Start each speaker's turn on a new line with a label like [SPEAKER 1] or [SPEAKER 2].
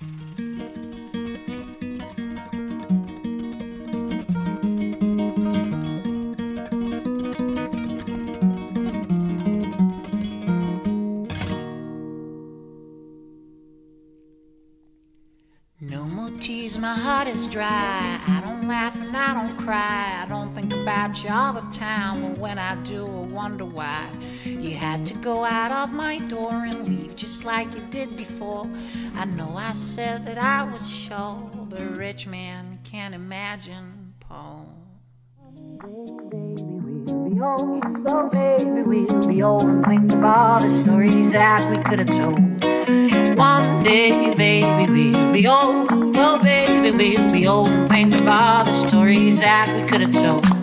[SPEAKER 1] Thank you. My heart is dry. I don't laugh and I don't cry. I don't think about you all the time, but when I do, I wonder why. You had to go out of my door and leave just like you did before. I know I said that I was sure, but a rich man can't imagine Paul. One day, baby, we'll be old, oh baby, we'll be old and think of all the stories that we could have told. One day, baby, we'll be old, oh baby, we'll be old and think all the stories that we could have told.